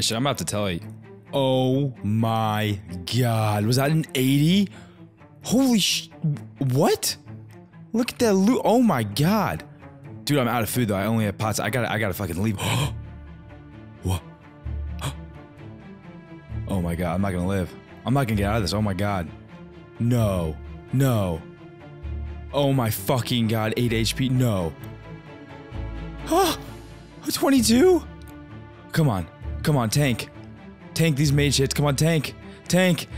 Shit, I'm about to tell you. Oh my god. Was that an 80? Holy sh. What? Look at that loot. Oh my god. Dude, I'm out of food though. I only have pots. I gotta, I gotta fucking leave. what? oh my god, I'm not gonna live. I'm not gonna get out of this. Oh my god. No. No. Oh my fucking god. 8 HP. No. Huh? 22? Come on. Come on, tank. Tank these mage hits. Come on, tank. Tank.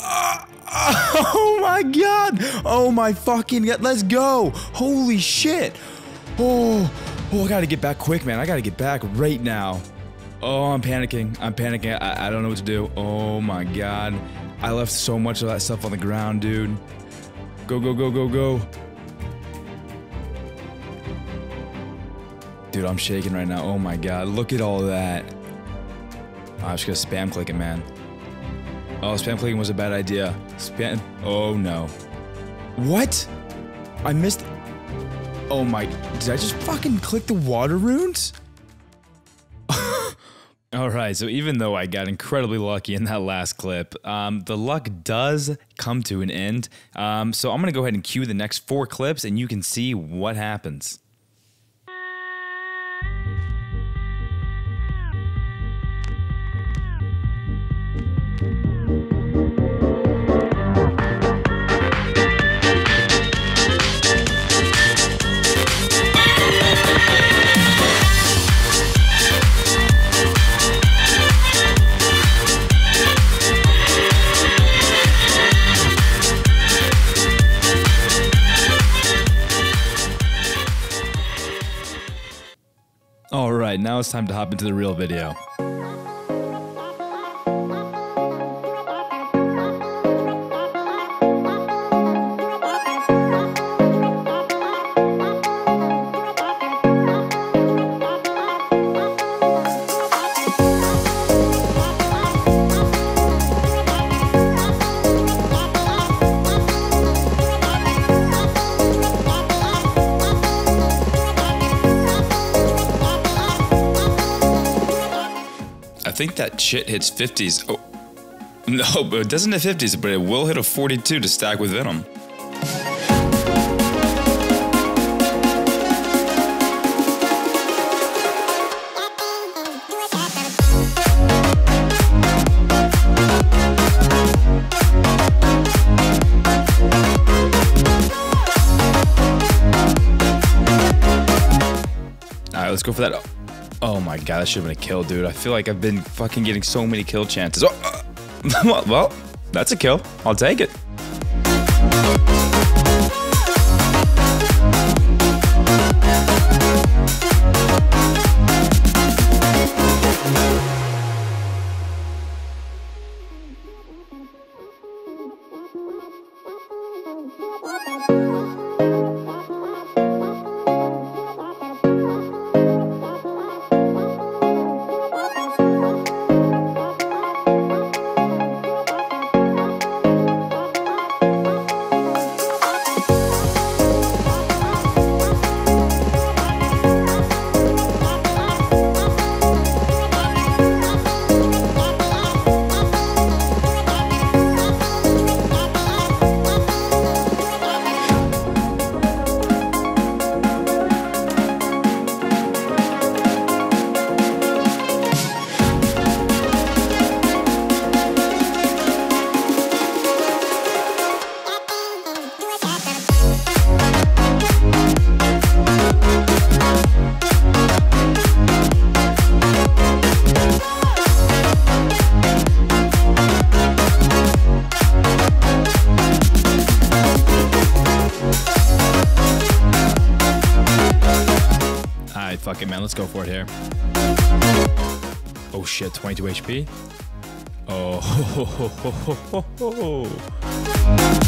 Oh my god. Oh my fucking god. Let's go. Holy shit. Oh. Oh, I gotta get back quick, man. I gotta get back right now. Oh, I'm panicking. I'm panicking. I, I don't know what to do. Oh my god. I left so much of that stuff on the ground, dude. Go, go, go, go, go. Dude, I'm shaking right now. Oh my god. Look at all that. I'm just gonna spam click it, man. Oh, spam clicking was a bad idea. Spam. Oh no. What? I missed. Oh my. Did I just fucking click the water runes? Alright, so even though I got incredibly lucky in that last clip, um, the luck does come to an end. Um, so I'm going to go ahead and cue the next four clips and you can see what happens. Now it's time to hop into the real video. Think that shit hits 50s. Oh, no, but it doesn't hit 50s, but it will hit a 42 to stack with Venom. Alright, let's go for that. Oh my god, that should have been a kill, dude. I feel like I've been fucking getting so many kill chances. Oh, uh, well, that's a kill. I'll take it. Alright, fuck it, man. Let's go for it here. Oh shit, 22 HP. Oh, ho, ho, ho.